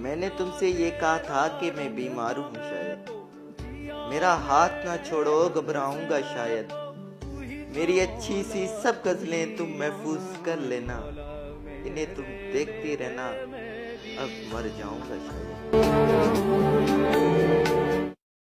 मैंने तुमसे ये कहा था कि मैं बीमार हूँ शायद। मेरा हाथ ना छोड़ो, घबराऊँगा शायद। मेरी अच्छी सी सब गजलें तुम महफूज कर लेना। इन्हें तुम देखती रहना। अब मर जाऊँगा शायद।